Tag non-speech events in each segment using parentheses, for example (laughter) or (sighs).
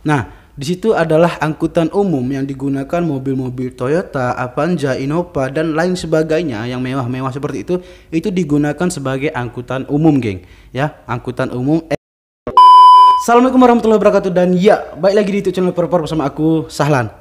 Nah, di situ adalah angkutan umum yang digunakan mobil-mobil Toyota, Avanza, Innova dan lain sebagainya yang mewah-mewah seperti itu itu digunakan sebagai angkutan umum, geng. Ya, angkutan umum. Assalamualaikum warahmatullahi wabarakatuh dan ya, baik lagi di YouTube channel Perpor bersama aku Sahlan.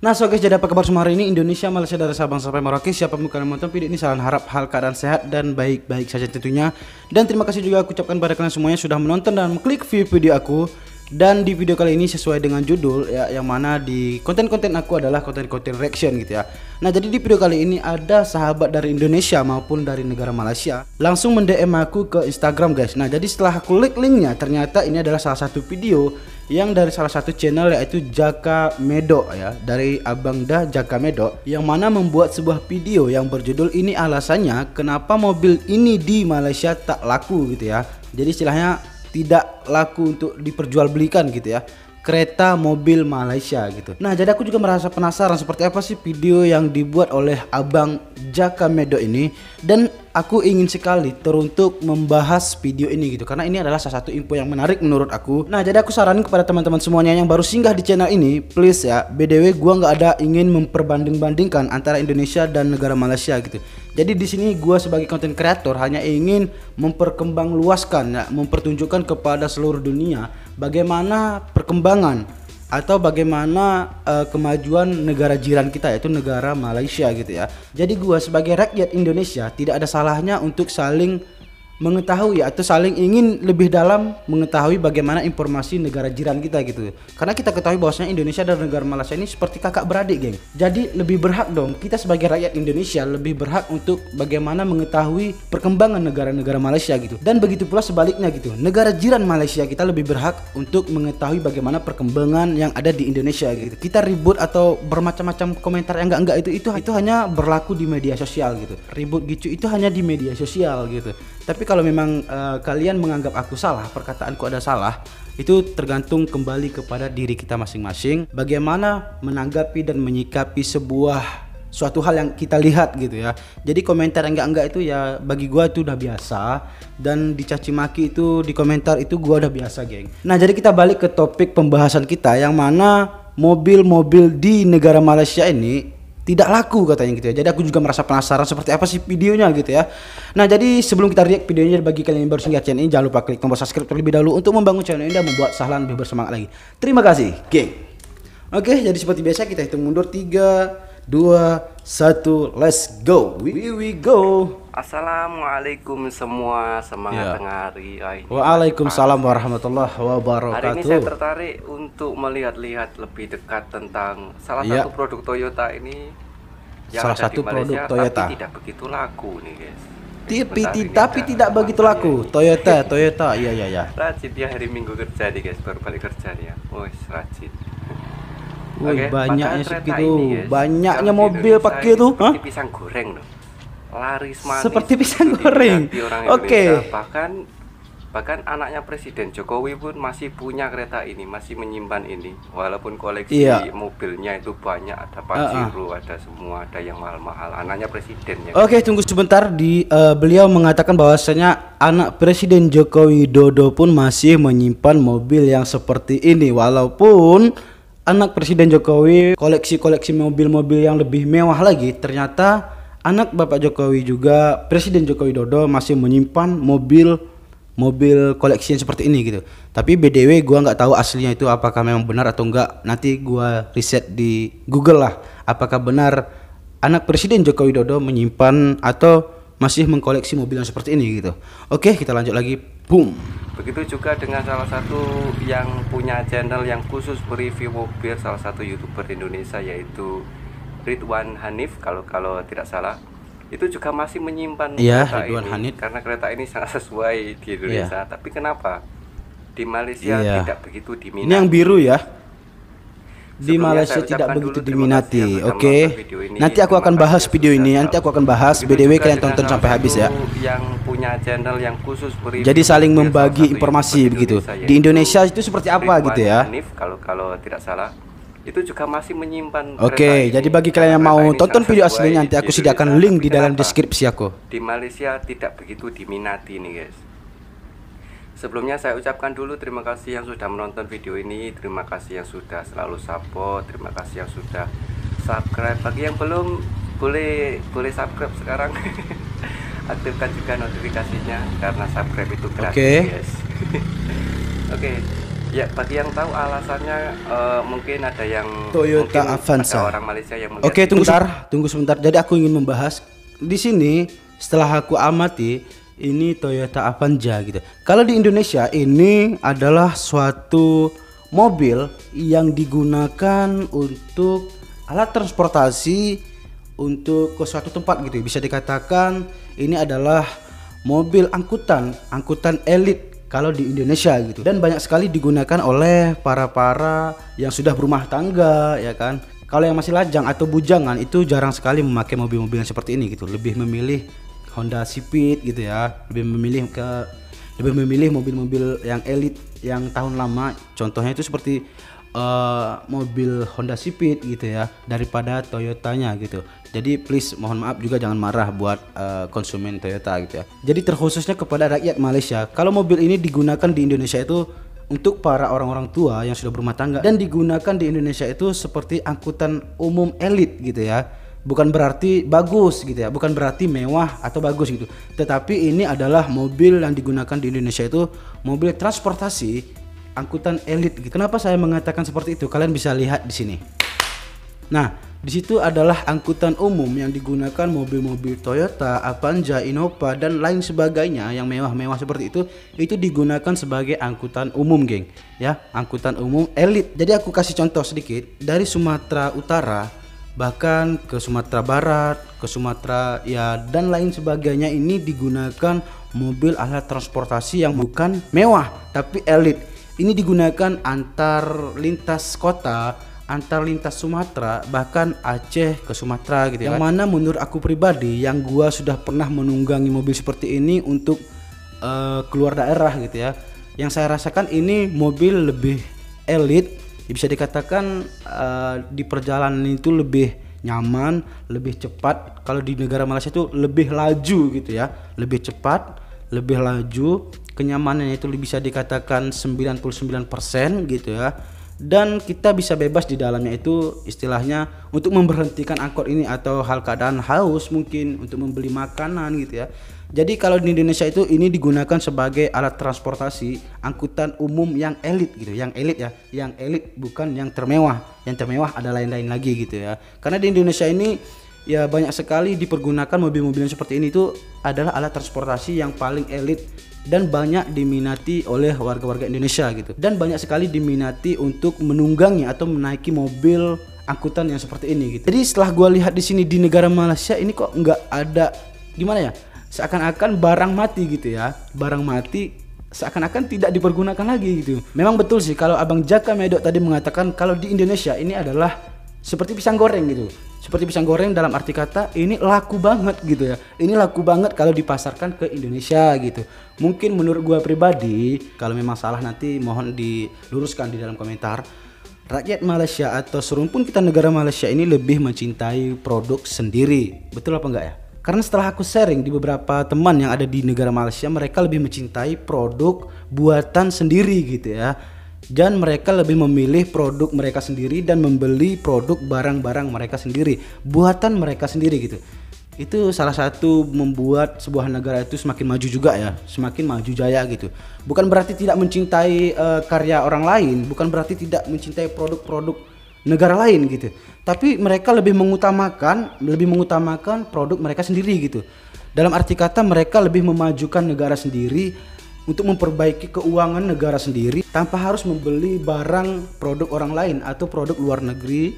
Nah so guys jadi apa kabar semua hari ini Indonesia, Malaysia dari Sabang sampai Merauke Siapa pun kalian menonton video ini salam harap hal keadaan sehat dan baik-baik saja tentunya Dan terima kasih juga aku ucapkan pada kalian semuanya sudah menonton dan klik view video aku dan di video kali ini sesuai dengan judul ya yang mana di konten-konten aku adalah konten-konten reaction gitu ya. Nah, jadi di video kali ini ada sahabat dari Indonesia maupun dari negara Malaysia langsung mendm aku ke Instagram guys. Nah, jadi setelah aku klik linknya ternyata ini adalah salah satu video yang dari salah satu channel yaitu Jaka Medo ya dari Abang Dah Jaka Medo yang mana membuat sebuah video yang berjudul ini alasannya kenapa mobil ini di Malaysia tak laku gitu ya. Jadi istilahnya tidak laku untuk diperjualbelikan gitu ya kereta mobil Malaysia gitu. Nah, jadi aku juga merasa penasaran seperti apa sih video yang dibuat oleh Abang Jaka Medo ini dan aku ingin sekali teruntuk membahas video ini gitu karena ini adalah salah satu info yang menarik menurut aku. Nah, jadi aku saranin kepada teman-teman semuanya yang baru singgah di channel ini, please ya, BDW gua nggak ada ingin memperbanding-bandingkan antara Indonesia dan negara Malaysia gitu. Jadi di sini gua sebagai konten kreator hanya ingin memperkembangluaskan ya, mempertunjukkan kepada seluruh dunia bagaimana perkembangan atau bagaimana uh, kemajuan negara jiran kita yaitu negara Malaysia gitu ya. Jadi gua sebagai rakyat Indonesia tidak ada salahnya untuk saling mengetahui atau saling ingin lebih dalam mengetahui bagaimana informasi negara jiran kita gitu. Karena kita ketahui bahwasanya Indonesia dan negara Malaysia ini seperti kakak beradik, geng. Jadi lebih berhak dong kita sebagai rakyat Indonesia lebih berhak untuk bagaimana mengetahui perkembangan negara-negara Malaysia gitu. Dan begitu pula sebaliknya gitu. Negara jiran Malaysia kita lebih berhak untuk mengetahui bagaimana perkembangan yang ada di Indonesia gitu. Kita ribut atau bermacam-macam komentar yang enggak-enggak itu itu itu hanya berlaku di media sosial gitu. Ribut gitu itu hanya di media sosial gitu. Tapi kalau memang uh, kalian menganggap aku salah, perkataanku ada salah, itu tergantung kembali kepada diri kita masing-masing. Bagaimana menanggapi dan menyikapi sebuah suatu hal yang kita lihat gitu ya. Jadi komentar yang enggak-enggak itu ya bagi gua itu udah biasa dan dicaci maki itu di komentar itu gua udah biasa, geng. Nah, jadi kita balik ke topik pembahasan kita yang mana mobil-mobil di negara Malaysia ini tidak laku katanya gitu ya. Jadi aku juga merasa penasaran seperti apa sih videonya gitu ya. Nah jadi sebelum kita react videonya bagi kalian yang baru singgah channel ini jangan lupa klik tombol subscribe terlebih dahulu untuk membangun channel ini dan membuat Sahlan lebih bersemangat lagi. Terima kasih, geng. Oke, jadi seperti biasa kita hitung mundur 3, 2, 1, let's go. We, we go. Assalamualaikum semua, semangat ya. tengah hari. Waalaikumsalam warahmatullahi wabarakatuh. Hari ini saya tertarik untuk melihat-lihat lebih dekat tentang salah ya. satu produk Toyota ini yang salah satu Malaysia, produk Toyota. Tapi tidak begitu laku nih guys. Tapi, tapi tidak begitu laku. Toyota, Toyota, iya iya iya. Rajin dia hari Minggu kerja nih guys, baru balik kerja nih ya. Wih, rajin. Wih, okay, banyaknya segitu, banyaknya mobil pakai tuh. Hah? Pisang goreng loh laris manis seperti pisang goreng. Oke. Okay. Bahkan bahkan anaknya Presiden Jokowi pun masih punya kereta ini, masih menyimpan ini. Walaupun koleksi iya. mobilnya itu banyak, ada Pajero, uh -uh. ada semua, ada yang mahal-mahal. Anaknya Presiden ya. Oke, okay, tunggu sebentar. Di uh, beliau mengatakan bahwasanya anak Presiden Jokowi Dodo pun masih menyimpan mobil yang seperti ini, walaupun anak Presiden Jokowi koleksi-koleksi mobil-mobil yang lebih mewah lagi ternyata anak Bapak Jokowi juga Presiden Joko Widodo masih menyimpan mobil mobil koleksi yang seperti ini gitu. Tapi BDW gua nggak tahu aslinya itu apakah memang benar atau enggak. Nanti gua riset di Google lah apakah benar anak Presiden Joko Widodo menyimpan atau masih mengkoleksi mobil yang seperti ini gitu. Oke, kita lanjut lagi. Boom. Begitu juga dengan salah satu yang punya channel yang khusus mereview mobil salah satu YouTuber Indonesia yaitu Ridwan Hanif kalau kalau tidak salah itu juga masih menyimpan ya, kereta Ridwan ini Hanif. karena kereta ini sangat sesuai di Indonesia. Ya. Tapi kenapa di Malaysia ya. tidak begitu diminati? Ini yang biru ya? di Malaysia tidak begitu diminati. Oke. Okay. Nanti aku akan bahas video ini. Nanti aku akan bahas. BDW kalian tonton sampai habis ya. Yang punya channel yang khusus Jadi saling membagi informasi begitu. Di Indonesia itu seperti apa gitu ya? Kalau kalau tidak salah itu juga masih menyimpan Oke, okay, jadi bagi kalian yang mau tonton video aslinya nanti aku sediakan link di dalam deskripsi aku. Di Malaysia tidak begitu diminati nih, guys. Sebelumnya saya ucapkan dulu terima kasih yang sudah menonton video ini Terima kasih yang sudah selalu support Terima kasih yang sudah subscribe Bagi yang belum boleh boleh subscribe sekarang (laughs) Aktifkan juga notifikasinya Karena subscribe itu gratis okay. guys (laughs) Oke okay. Ya bagi yang tahu alasannya uh, mungkin ada yang Toyota mungkin Avanza orang Malaysia yang Oke okay, tunggu sebentar Tunggu sebentar Jadi aku ingin membahas Di sini setelah aku amati ini Toyota Avanza gitu. Kalau di Indonesia ini adalah suatu mobil yang digunakan untuk alat transportasi untuk ke suatu tempat gitu. Bisa dikatakan ini adalah mobil angkutan, angkutan elit kalau di Indonesia gitu. Dan banyak sekali digunakan oleh para-para yang sudah berumah tangga ya kan. Kalau yang masih lajang atau bujangan itu jarang sekali memakai mobil-mobil yang seperti ini gitu. Lebih memilih Honda Civic gitu ya lebih memilih ke lebih memilih mobil-mobil yang elit yang tahun lama. Contohnya itu seperti uh, mobil Honda Civic gitu ya daripada Toyotanya gitu. Jadi please mohon maaf juga jangan marah buat uh, konsumen Toyota gitu ya. Jadi terkhususnya kepada rakyat Malaysia kalau mobil ini digunakan di Indonesia itu untuk para orang-orang tua yang sudah berumah tangga dan digunakan di Indonesia itu seperti angkutan umum elit gitu ya bukan berarti bagus gitu ya bukan berarti mewah atau bagus gitu tetapi ini adalah mobil yang digunakan di Indonesia itu mobil transportasi angkutan elit gitu. kenapa saya mengatakan seperti itu kalian bisa lihat di sini nah di situ adalah angkutan umum yang digunakan mobil-mobil Toyota, Avanza, Innova dan lain sebagainya yang mewah-mewah seperti itu itu digunakan sebagai angkutan umum, geng. Ya, angkutan umum elit. Jadi aku kasih contoh sedikit dari Sumatera Utara bahkan ke Sumatera Barat, ke Sumatera ya dan lain sebagainya ini digunakan mobil alat transportasi yang bukan mewah tapi elit. Ini digunakan antar lintas kota, antar lintas Sumatera, bahkan Aceh ke Sumatera gitu ya. Yang mana menurut aku pribadi yang gua sudah pernah menunggangi mobil seperti ini untuk uh, keluar daerah gitu ya. Yang saya rasakan ini mobil lebih elit ya bisa dikatakan uh, di perjalanan itu lebih nyaman, lebih cepat. Kalau di negara Malaysia itu lebih laju gitu ya, lebih cepat, lebih laju. Kenyamanannya itu bisa dikatakan 99% gitu ya. Dan kita bisa bebas di dalamnya itu istilahnya untuk memberhentikan angkot ini atau hal keadaan haus mungkin untuk membeli makanan gitu ya jadi kalau di Indonesia itu ini digunakan sebagai alat transportasi angkutan umum yang elit gitu, yang elit ya, yang elit bukan yang termewah. Yang termewah ada lain-lain lagi gitu ya. Karena di Indonesia ini ya banyak sekali dipergunakan mobil-mobil seperti ini itu adalah alat transportasi yang paling elit dan banyak diminati oleh warga-warga Indonesia gitu. Dan banyak sekali diminati untuk menunggangi atau menaiki mobil angkutan yang seperti ini gitu. Jadi setelah gua lihat di sini di negara Malaysia ini kok nggak ada gimana ya? Seakan-akan barang mati gitu ya. Barang mati seakan-akan tidak dipergunakan lagi gitu. Memang betul sih kalau abang Jaka Medok tadi mengatakan kalau di Indonesia ini adalah seperti pisang goreng gitu. Seperti pisang goreng dalam arti kata ini laku banget gitu ya. Ini laku banget kalau dipasarkan ke Indonesia gitu. Mungkin menurut gua pribadi kalau memang salah nanti mohon diluruskan di dalam komentar rakyat Malaysia atau serumpun kita negara Malaysia ini lebih mencintai produk sendiri. Betul apa enggak ya karena setelah aku sharing di beberapa teman yang ada di negara Malaysia, mereka lebih mencintai produk buatan sendiri gitu ya. Dan mereka lebih memilih produk mereka sendiri dan membeli produk barang-barang mereka sendiri, buatan mereka sendiri gitu. Itu salah satu membuat sebuah negara itu semakin maju juga ya, semakin maju jaya gitu. Bukan berarti tidak mencintai uh, karya orang lain, bukan berarti tidak mencintai produk-produk negara lain gitu. Tapi mereka lebih mengutamakan lebih mengutamakan produk mereka sendiri gitu. Dalam arti kata mereka lebih memajukan negara sendiri untuk memperbaiki keuangan negara sendiri tanpa harus membeli barang produk orang lain atau produk luar negeri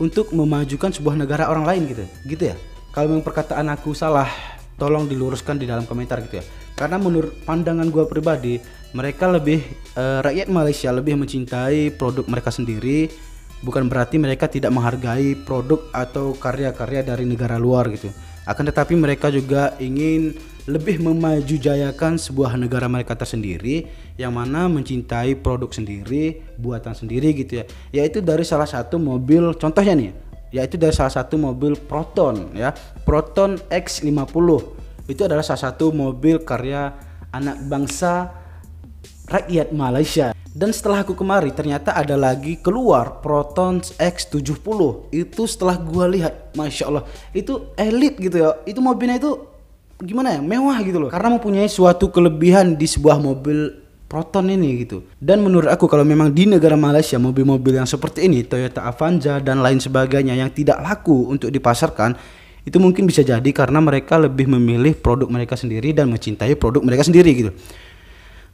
untuk memajukan sebuah negara orang lain gitu. Gitu ya. Kalau memang perkataan aku salah, tolong diluruskan di dalam komentar gitu ya. Karena menurut pandangan gua pribadi, mereka lebih uh, rakyat Malaysia lebih mencintai produk mereka sendiri bukan berarti mereka tidak menghargai produk atau karya-karya dari negara luar gitu. Akan tetapi mereka juga ingin lebih memajujayakan sebuah negara mereka tersendiri yang mana mencintai produk sendiri buatan sendiri gitu ya. Yaitu dari salah satu mobil contohnya nih yaitu dari salah satu mobil Proton ya. Proton X50 itu adalah salah satu mobil karya anak bangsa rakyat Malaysia dan setelah aku kemari ternyata ada lagi keluar Proton X70 itu setelah gua lihat Masya Allah itu elit gitu ya. Itu mobilnya itu gimana ya? Mewah gitu loh. Karena mempunyai suatu kelebihan di sebuah mobil Proton ini gitu. Dan menurut aku kalau memang di negara Malaysia mobil-mobil yang seperti ini Toyota Avanza dan lain sebagainya yang tidak laku untuk dipasarkan itu mungkin bisa jadi karena mereka lebih memilih produk mereka sendiri dan mencintai produk mereka sendiri gitu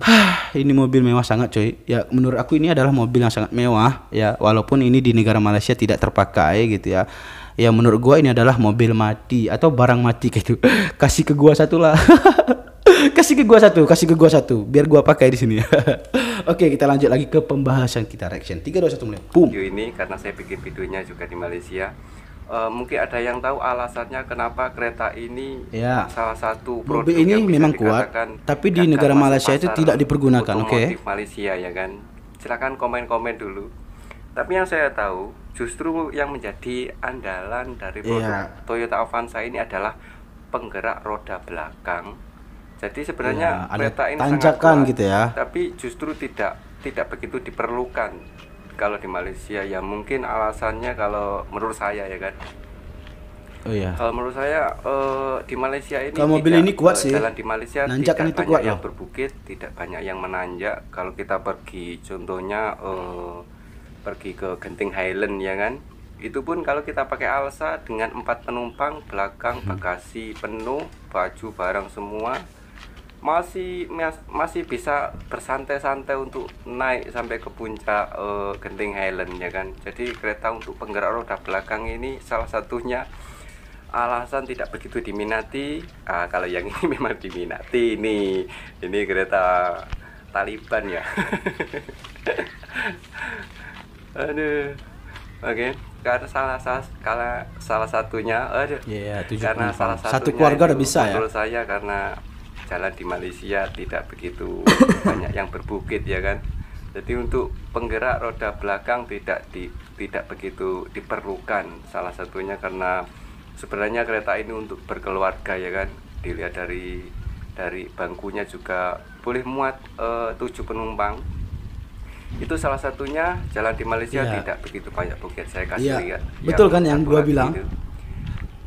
(sighs) Ini mobil mewah sangat coy. Ya menurut aku ini adalah mobil yang sangat mewah ya walaupun ini di negara Malaysia tidak terpakai gitu ya. Ya menurut gua ini adalah mobil mati atau barang mati gitu. (laughs) kasih ke gua satu lah. (laughs) kasih ke gua satu, kasih ke gua satu biar gua pakai di sini. (laughs) Oke, kita lanjut lagi ke pembahasan kita reaction. 3 2 1 mulai. Boom. Video ini karena saya bikin videonya juga di Malaysia uh, mungkin ada yang tahu alasannya kenapa kereta ini ya. salah satu produk mobil ini memang kuat tapi di negara Malaysia itu tidak dipergunakan oke okay? Malaysia ya kan silakan komen-komen dulu tapi yang saya tahu justru yang menjadi andalan dari produk ya. Toyota Avanza ini adalah penggerak roda belakang jadi sebenarnya ya, kereta ini sangat kuat, gitu ya tapi justru tidak tidak begitu diperlukan kalau di Malaysia ya mungkin alasannya kalau menurut saya ya kan Oh iya. Kalau menurut saya uh, di Malaysia ini kalau mobil ini kuat sih. Jalan di Malaysia Nanjakan tidak itu banyak kuat yang berbukit, tidak banyak yang menanjak. Kalau kita pergi contohnya uh, pergi ke Genting Highland ya kan. Itu pun kalau kita pakai Alsa dengan empat penumpang belakang hmm. bagasi penuh, baju barang semua masih masih bisa bersantai-santai untuk naik sampai ke puncak uh, Genting Highland ya kan. Jadi kereta untuk penggerak roda belakang ini salah satunya alasan tidak begitu diminati. Ah, kalau yang ini (laughs) memang diminati ini. Ini kereta Taliban ya. (laughs) Aduh. Oke, okay. karena salah salah salah, salah satunya aduh. Yeah, karena salah satunya satu keluarga udah bisa ya. Menurut saya karena jalan di Malaysia tidak begitu (coughs) banyak yang berbukit ya kan? Jadi untuk penggerak roda belakang tidak di, tidak begitu diperlukan. Salah satunya karena sebenarnya kereta ini untuk berkeluarga ya kan? Dilihat dari dari bangkunya juga boleh muat eh, tujuh penumpang. Itu salah satunya jalan di Malaysia ya. tidak begitu banyak bukit. Saya kasih ya. lihat. Betul kan yang gua bilang? itu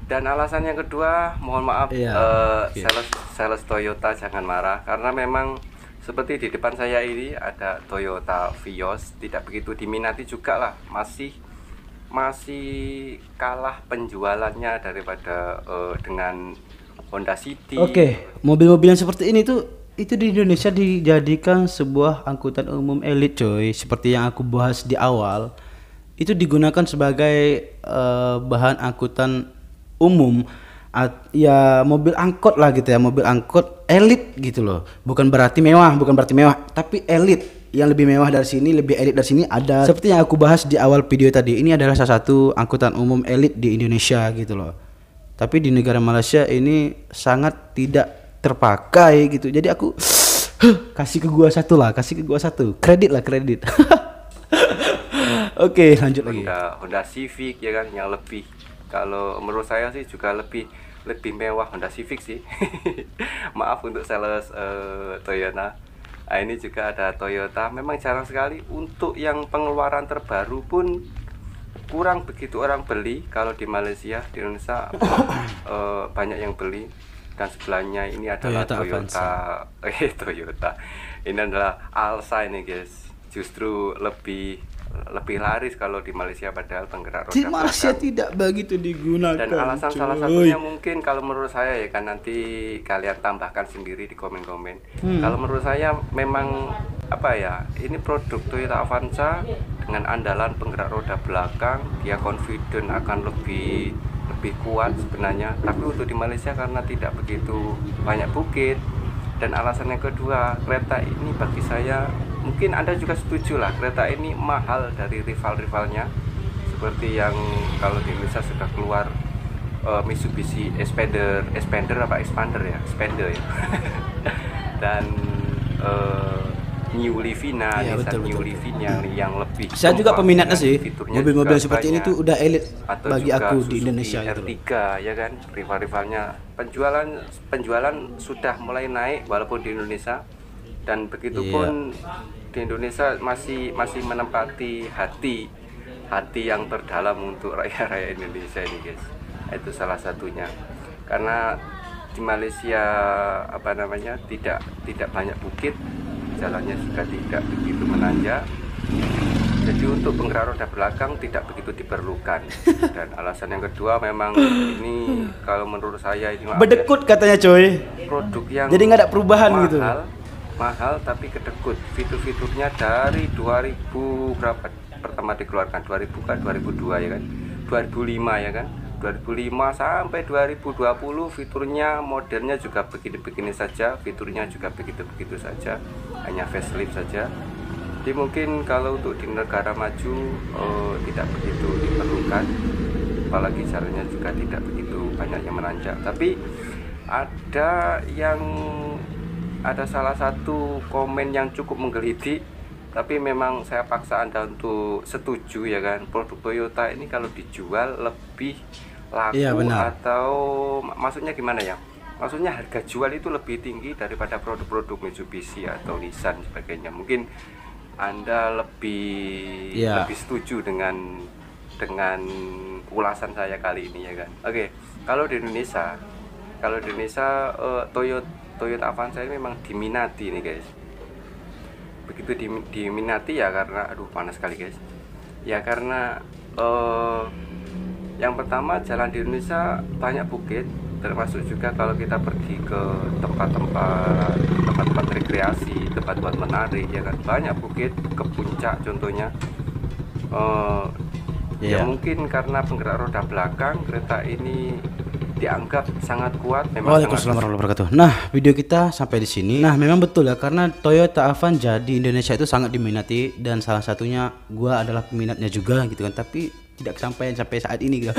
dan alasan yang kedua mohon maaf iya, uh, iya. sales sales Toyota jangan marah. Karena memang seperti di depan saya ini ada Toyota Vios tidak begitu diminati juga lah masih masih kalah penjualannya daripada uh, dengan Honda City. Oke, mobil-mobil yang seperti ini tuh itu di Indonesia dijadikan sebuah angkutan umum elit coy. Seperti yang aku bahas di awal itu digunakan sebagai uh, bahan angkutan umum ya mobil angkot lah gitu ya mobil angkot elit gitu loh. Bukan berarti mewah bukan berarti mewah tapi elit. Yang lebih mewah dari sini lebih elit dari sini ada. Seperti yang aku bahas di awal video tadi ini adalah salah satu angkutan umum elit di Indonesia gitu loh. Tapi di negara Malaysia ini sangat tidak terpakai gitu. Jadi aku kasih ke gua satu lah kasih ke gua satu. Kredit lah kredit. (laughs) Oke, lanjut lagi. Honda, Honda Civic ya kan yang lebih. Kalau menurut saya sih juga lebih lebih mewah. Honda Civic sih. (laughs) Maaf untuk sales uh, Toyota. Nah, ini juga ada Toyota. Memang jarang sekali. Untuk yang pengeluaran terbaru pun kurang begitu orang beli. Kalau di Malaysia di Indonesia uh, (coughs) banyak yang beli. Dan sebelahnya ini adalah Toyota Toyota, (laughs) eh, Toyota. Ini adalah Alsa ini guys. Justru lebih lebih laris kalau di Malaysia padahal penggerak roda di Malaysia belakang. tidak begitu digunakan dan alasan cuy. salah satunya mungkin kalau menurut saya ya kan nanti kalian tambahkan sendiri di komen-komen hmm. kalau menurut saya memang apa ya ini produk Toyota Avanza dengan andalan penggerak roda belakang dia confident akan lebih lebih kuat sebenarnya tapi untuk di Malaysia karena tidak begitu banyak bukit dan alasan yang kedua kereta ini bagi saya mungkin anda juga setuju lah kereta ini mahal dari rival-rivalnya. Seperti yang kalau di Indonesia sudah keluar uh, Mitsubishi Expander Expander apa Expander ya? Expander ya. (laughs) Dan uh, New Livina, ya, Nissan betul, New betul. Yang, yang lebih saya juga peminatnya sih. Mobil-mobil seperti ini tuh udah elit atau bagi juga aku di Indonesia gitu loh. R3 ya kan? Rival-rivalnya. Penjualan penjualan sudah mulai naik walaupun di Indonesia dan begitupun Iya. di Indonesia masih masih menempati hati hati yang terdalam untuk rakyat-rakyat Indonesia ini guys. Itu salah satunya. Karena di Malaysia apa namanya tidak tidak banyak bukit jalannya juga tidak begitu menanjak. Jadi untuk penggerak roda belakang tidak begitu diperlukan. (laughs) Dan alasan yang kedua memang ini kalau menurut saya ini bedekut katanya coy produk yang Jadi nggak ada perubahan mahal, gitu. Mahal tapi kedekut. Fitur-fiturnya dari 2000 berapa? Pertama dikeluarkan 2000 kan 2002 ya kan? 2005 ya kan? 2005 sampai 2020 fiturnya modelnya juga begini-begini saja fiturnya juga begitu-begitu saja hanya facelift saja. Jadi mungkin kalau untuk di negara maju eh, tidak begitu diperlukan. Apalagi caranya juga tidak begitu banyak yang menanjak. Tapi ada yang ada salah satu komen yang cukup menggelitik tapi memang saya paksa anda untuk setuju ya kan produk Toyota ini kalau dijual lebih laku Iya, benar. atau mak- maksudnya gimana ya maksudnya harga jual itu lebih tinggi daripada produk-produk Mitsubishi atau Nissan sebagainya mungkin anda lebih Iya. lebih setuju dengan dengan ulasan saya kali ini ya kan oke kalau di Indonesia kalau di Indonesia eh, Toyota Toyota Avanza ini memang diminati nih guys. Begitu di- diminati ya karena aduh panas sekali guys. Ya karena eh, yang pertama jalan di Indonesia banyak bukit termasuk juga kalau kita pergi ke tempat-tempat tempat-tempat rekreasi tempat-tempat menarik ya kan? Banyak bukit ke puncak contohnya. Eh, ya Iya. mungkin karena penggerak roda belakang kereta ini dianggap sangat kuat memang Waalaikumsalam warahmatullahi wabarakatuh. Nah, video kita sampai di sini. Nah, memang betul ya karena Toyota Avanza di Indonesia itu sangat diminati dan salah satunya gua adalah peminatnya juga gitu kan. Tapi tidak kesampaian sampai saat ini gitu.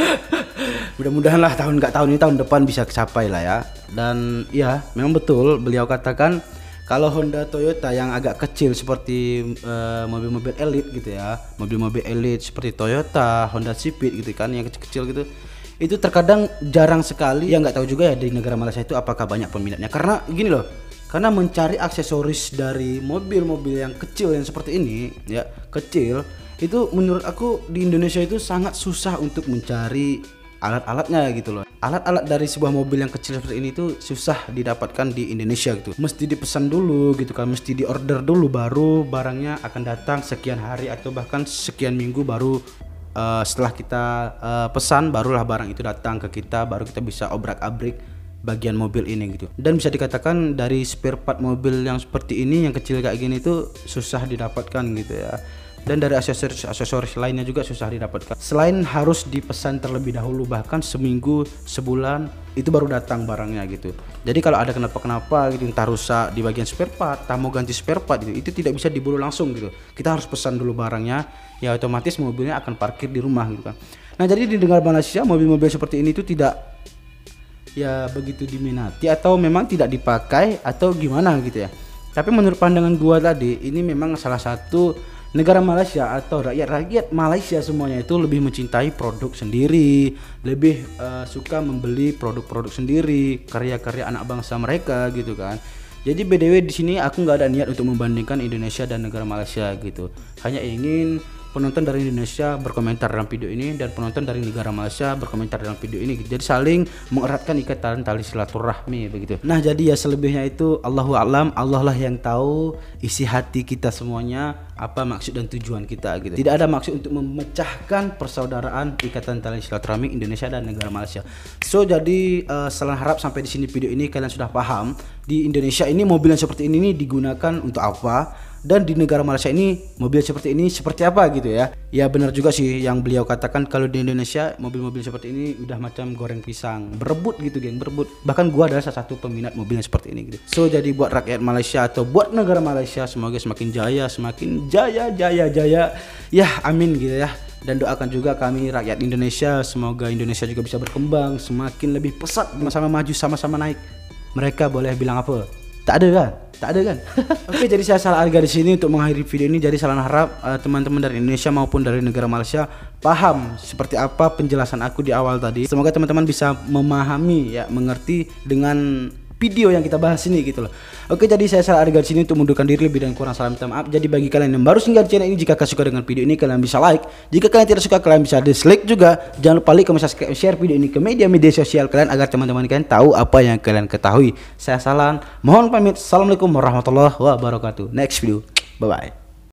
(laughs) Mudah-mudahan lah tahun nggak tahun ini tahun depan bisa kecapai lah ya. Dan ya, memang betul beliau katakan kalau Honda Toyota yang agak kecil seperti eh, mobil-mobil elit gitu ya, mobil-mobil elit seperti Toyota, Honda Civic gitu kan yang kecil-kecil gitu, itu terkadang jarang sekali. Ya nggak tahu juga ya di negara Malaysia itu apakah banyak peminatnya. Karena gini loh, karena mencari aksesoris dari mobil-mobil yang kecil yang seperti ini, ya kecil, itu menurut aku di Indonesia itu sangat susah untuk mencari alat-alatnya gitu loh. Alat-alat dari sebuah mobil yang kecil seperti ini tuh susah didapatkan di Indonesia gitu. Mesti dipesan dulu gitu kan, mesti diorder dulu baru barangnya akan datang sekian hari atau bahkan sekian minggu baru eh, setelah kita eh, pesan barulah barang itu datang ke kita, baru kita bisa obrak-abrik bagian mobil ini gitu. Dan bisa dikatakan dari spare part mobil yang seperti ini yang kecil kayak gini tuh susah didapatkan gitu ya dan dari aksesoris aksesoris lainnya juga susah didapatkan. Selain harus dipesan terlebih dahulu bahkan seminggu sebulan itu baru datang barangnya gitu. Jadi kalau ada kenapa-kenapa gitu entah rusak di bagian spare part tak mau ganti spare part gitu itu tidak bisa diburu langsung gitu. Kita harus pesan dulu barangnya ya otomatis mobilnya akan parkir di rumah gitu kan. Nah jadi di negara Malaysia mobil-mobil seperti ini itu tidak ya begitu diminati atau memang tidak dipakai atau gimana gitu ya. Tapi menurut pandangan gua tadi ini memang salah satu negara Malaysia atau rakyat-rakyat Malaysia semuanya itu lebih mencintai produk sendiri, lebih eh, suka membeli produk-produk sendiri, karya-karya anak bangsa mereka gitu kan. Jadi BDW di sini aku nggak ada niat untuk membandingkan Indonesia dan negara Malaysia gitu. Hanya ingin penonton dari Indonesia berkomentar dalam video ini dan penonton dari negara Malaysia berkomentar dalam video ini. Jadi saling mengeratkan ikatan tali silaturahmi begitu. Nah, jadi ya selebihnya itu Allahu a'lam, Allah lah yang tahu isi hati kita semuanya apa maksud dan tujuan kita gitu. Tidak ada maksud untuk memecahkan persaudaraan ikatan tali silaturahmi Indonesia dan negara Malaysia. So jadi eh, selain harap sampai di sini video ini kalian sudah paham di Indonesia ini mobil yang seperti ini digunakan untuk apa dan di negara Malaysia ini mobil seperti ini seperti apa gitu ya. Ya benar juga sih yang beliau katakan kalau di Indonesia mobil-mobil seperti ini udah macam goreng pisang, berebut gitu geng, berebut. Bahkan gua adalah salah satu peminat mobilnya seperti ini gitu. So jadi buat rakyat Malaysia atau buat negara Malaysia semoga semakin jaya, semakin jaya jaya jaya. Ya amin gitu ya. dan doakan juga kami rakyat Indonesia semoga Indonesia juga bisa berkembang semakin lebih pesat sama-sama maju sama-sama naik mereka boleh bilang apa tak ada kan tak ada kan? (laughs) Oke jadi saya salah harga di sini untuk mengakhiri video ini. Jadi salah harap uh, teman-teman dari Indonesia maupun dari negara Malaysia paham seperti apa penjelasan aku di awal tadi. Semoga teman-teman bisa memahami ya mengerti dengan video yang kita bahas ini gitu loh. Oke jadi saya salah di sini untuk mundurkan diri lebih dan kurang salam minta maaf. Jadi bagi kalian yang baru singgah di channel ini jika kalian suka dengan video ini kalian bisa like. Jika kalian tidak suka kalian bisa dislike juga. Jangan lupa like, comment, subscribe, share video ini ke media-media sosial kalian agar teman-teman kalian tahu apa yang kalian ketahui. Saya Salam, mohon pamit. Assalamualaikum warahmatullahi wabarakatuh. Next video. Bye bye.